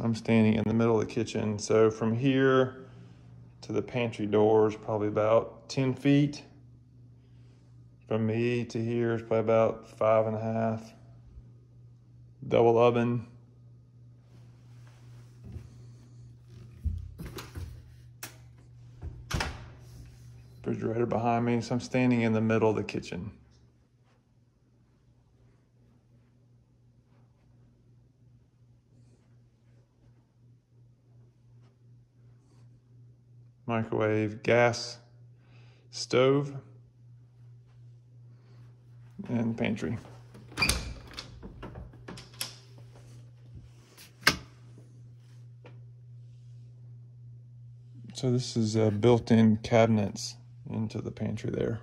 I'm standing in the middle of the kitchen. So from here to the pantry door is probably about 10 feet. From me to here is probably about five and a half. Double oven. Refrigerator behind me. So I'm standing in the middle of the kitchen. Microwave, gas, stove, and pantry. So this is uh, built-in cabinets into the pantry there.